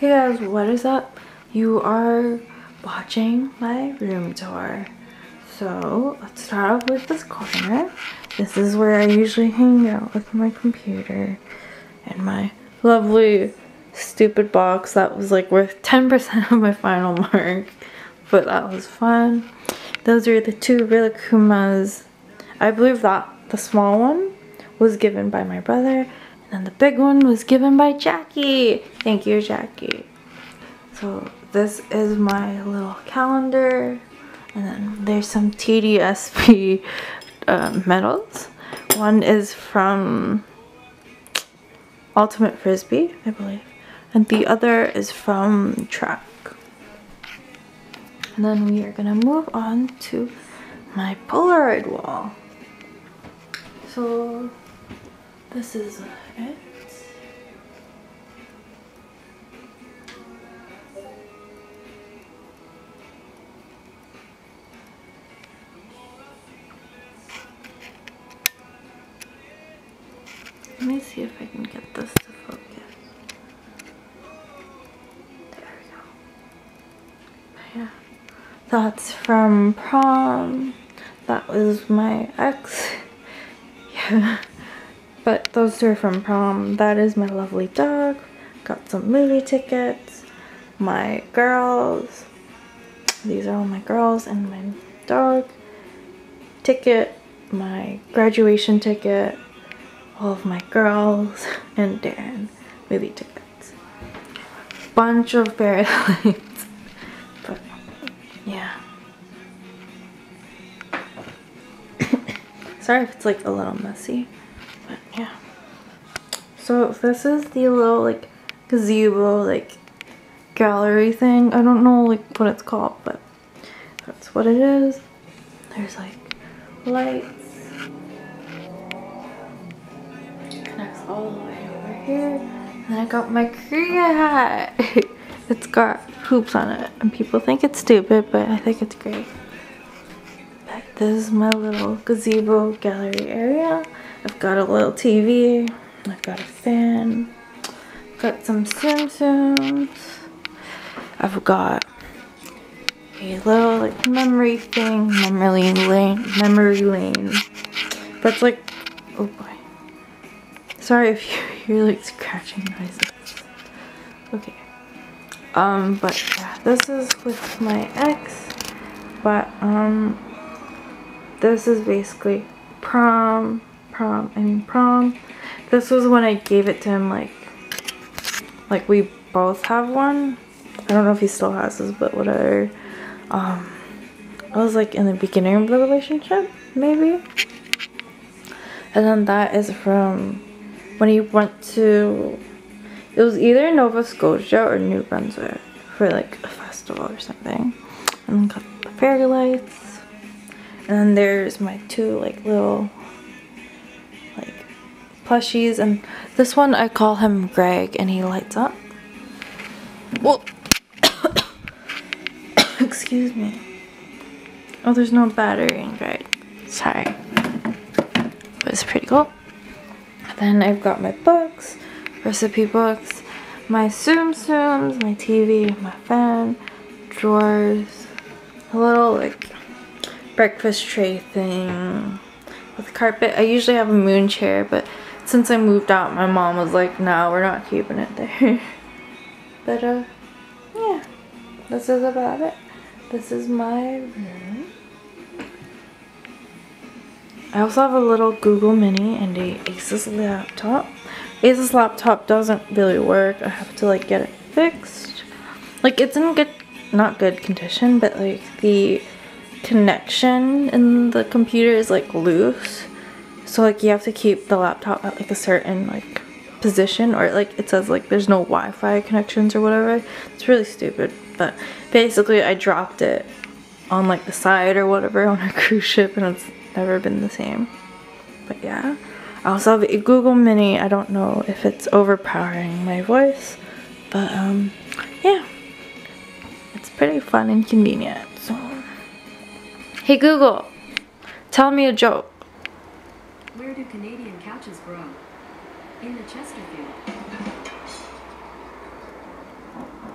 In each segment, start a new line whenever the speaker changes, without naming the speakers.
Hey guys, what is up? You are watching my room tour. So let's start off with this corner. This is where I usually hang out with my computer and my lovely stupid box that was like worth 10% of my final mark. But that was fun. Those are the two Rilakkumas. I believe that the small one was given by my brother and the big one was given by Jackie. Thank you, Jackie. So this is my little calendar. And then there's some TDSB uh, medals. One is from Ultimate Frisbee, I believe. And the other is from track. And then we are gonna move on to my Polaroid wall. So this is Let me see if I can get this to focus. There we go. Yeah. That's from prom. That was my ex. Yeah. But those two are from prom. That is my lovely dog. Got some movie tickets. My girls. These are all my girls and my dog. Ticket. My graduation ticket. All of my girls and Darren movie tickets. Bunch of fairy lights. But yeah. Sorry if it's like a little messy. So this is the little like gazebo like gallery thing. I don't know like what it's called, but that's what it is. There's like lights. Connects all the way over here. And then I got my Korea hat. it's got hoops on it. And people think it's stupid, but I think it's great. But this is my little gazebo gallery area. I've got a little TV. I've got a fan. Got some Tsum I've got a little like memory thing, memory lane, memory lane. That's like, oh boy. Sorry if you hear like scratching noises. Okay. Um, but yeah, this is with my ex. But um, this is basically prom prom, I mean prom. This was when I gave it to him like, like we both have one. I don't know if he still has this, but whatever. Um, I was like in the beginning of the relationship, maybe. And then that is from when he went to, it was either Nova Scotia or New Brunswick for like a festival or something. And then got the fairy lights. And then there's my two like little plushies and this one I call him Greg and he lights up. Well, excuse me. Oh, there's no battery in Greg. Sorry. But it's pretty cool. Then I've got my books, recipe books, my Tsum Tsums, my TV, my fan, drawers, a little like breakfast tray thing with carpet. I usually have a moon chair, but since I moved out, my mom was like, no, we're not keeping it there. but, uh, yeah, this is about it. This is my room. I also have a little Google Mini and a Asus laptop. Asus laptop doesn't really work. I have to, like, get it fixed. Like, it's in good, not good condition, but, like, the connection in the computer is, like, loose so like you have to keep the laptop at like a certain like position or like it says like there's no Wi-Fi connections or whatever. It's really stupid. But basically I dropped it on like the side or whatever on a cruise ship and it's never been the same. But yeah. I also have a Google Mini. I don't know if it's overpowering my voice. But um yeah. It's pretty fun and convenient. So Hey Google, tell me a joke.
Where do Canadian couches grow? In the Chesterfield.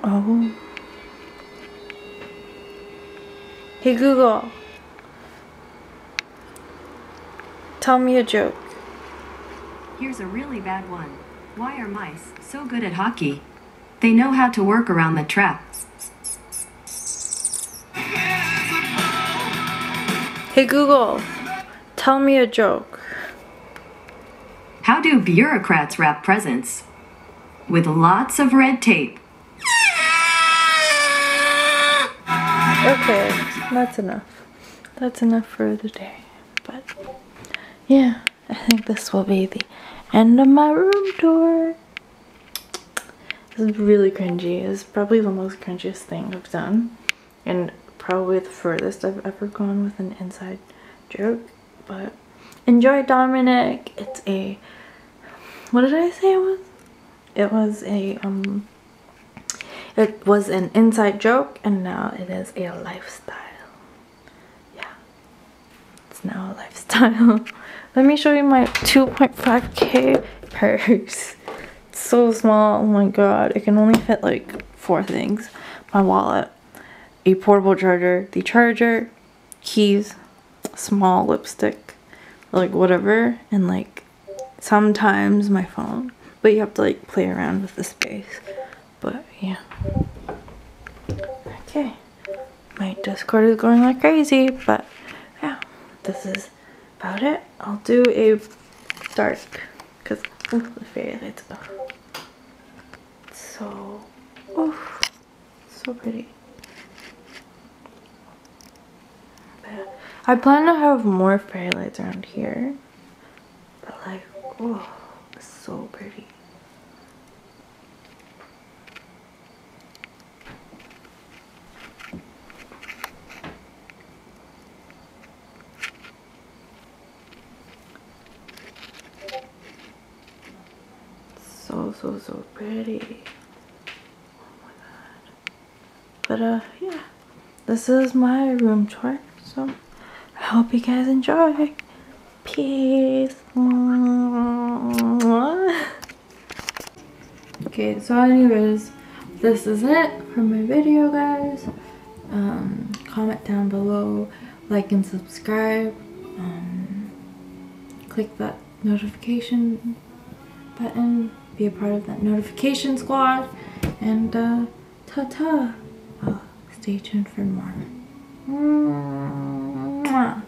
Oh. Hey Google. Tell me a joke.
Here's a really bad one. Why are mice so good at hockey? They know how to work around the traps.
Hey Google. Tell me a joke.
How do bureaucrats wrap presents? With lots of red tape.
Okay, that's enough. That's enough for the day. But yeah, I think this will be the end of my room tour. This is really cringy. It's probably the most cringiest thing I've done. And probably the furthest I've ever gone with an inside joke. But enjoy Dominic. It's a what did I say it was? It was a um it was an inside joke and now it is a lifestyle. Yeah. It's now a lifestyle. Let me show you my 2.5k purse. It's so small. Oh my god. It can only fit like four things. My wallet, a portable charger, the charger, keys, small lipstick, like whatever, and like sometimes my phone. But you have to like play around with the space. But yeah. Okay. My Discord is going like crazy, but yeah, this is about it. I'll do a dark because the fairy lights. Oh. So, oh, so pretty. But I plan to have more fairy lights around here, but like, oh, so pretty. so so so pretty. Oh my god. But uh yeah. This is my room tour so i hope you guys enjoy. Peace okay so anyways this is it for my video guys um comment down below like and subscribe um click that notification button be a part of that notification squad. And uh, ta-ta. Oh, stay tuned for more. Mwah.